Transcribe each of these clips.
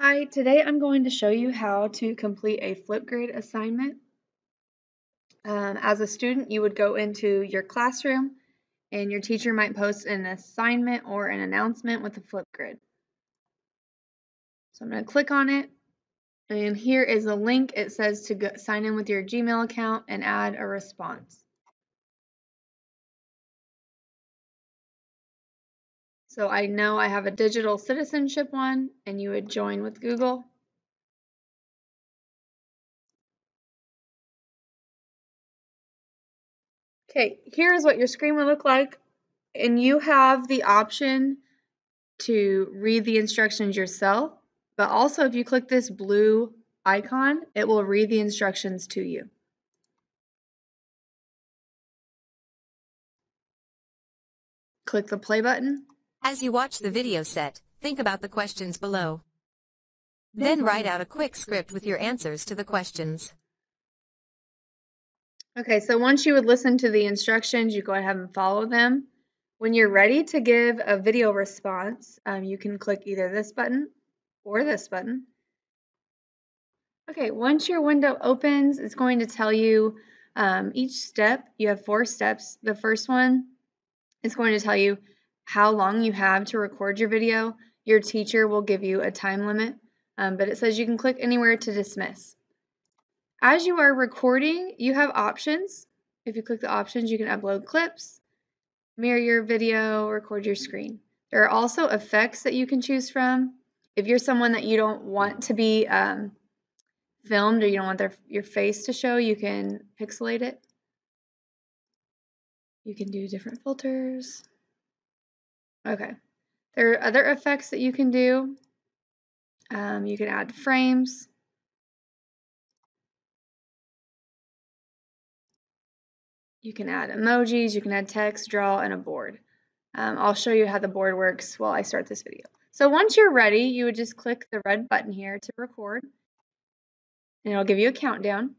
Hi, today I'm going to show you how to complete a Flipgrid assignment. Um, as a student, you would go into your classroom and your teacher might post an assignment or an announcement with a Flipgrid. So I'm going to click on it and here is a link. It says to go, sign in with your Gmail account and add a response. So I know I have a digital citizenship one and you would join with Google. Okay, here's what your screen will look like. And you have the option to read the instructions yourself, but also if you click this blue icon, it will read the instructions to you. Click the play button. As you watch the video set, think about the questions below. Then write out a quick script with your answers to the questions. Okay, so once you would listen to the instructions, you go ahead and follow them. When you're ready to give a video response, um, you can click either this button or this button. Okay, once your window opens, it's going to tell you um, each step. You have four steps. The first one is going to tell you how long you have to record your video. Your teacher will give you a time limit, um, but it says you can click anywhere to dismiss. As you are recording, you have options. If you click the options, you can upload clips, mirror your video, record your screen. There are also effects that you can choose from. If you're someone that you don't want to be um, filmed or you don't want their, your face to show, you can pixelate it. You can do different filters. Okay. There are other effects that you can do. Um, you can add frames. You can add emojis, you can add text, draw, and a board. Um, I'll show you how the board works while I start this video. So once you're ready, you would just click the red button here to record. And it'll give you a countdown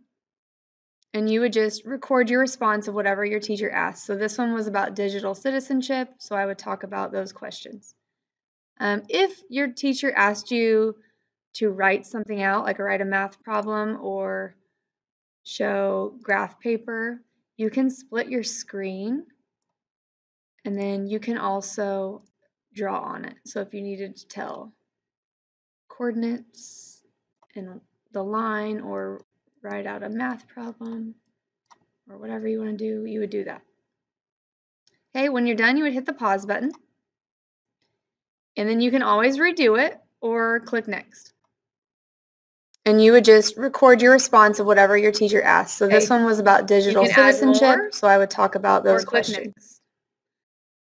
and you would just record your response of whatever your teacher asked. So this one was about digital citizenship, so I would talk about those questions. Um, if your teacher asked you to write something out, like write a math problem or show graph paper, you can split your screen and then you can also draw on it. So if you needed to tell coordinates and the line or write out a math problem or whatever you want to do, you would do that. Okay, when you're done, you would hit the pause button. And then you can always redo it or click next. And you would just record your response of whatever your teacher asked. So this one was about digital citizenship, so I would talk about those questions.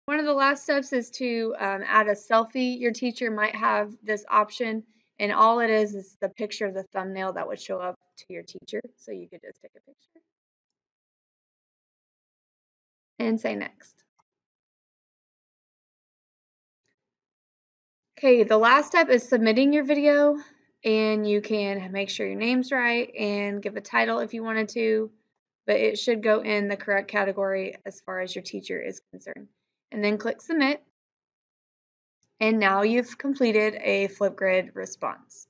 One of the last steps is to um, add a selfie. Your teacher might have this option and all it is is the picture of the thumbnail that would show up to your teacher. So you could just take a picture and say next. Okay, the last step is submitting your video and you can make sure your name's right and give a title if you wanted to, but it should go in the correct category as far as your teacher is concerned. And then click submit and now you've completed a Flipgrid response.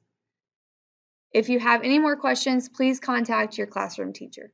If you have any more questions, please contact your classroom teacher.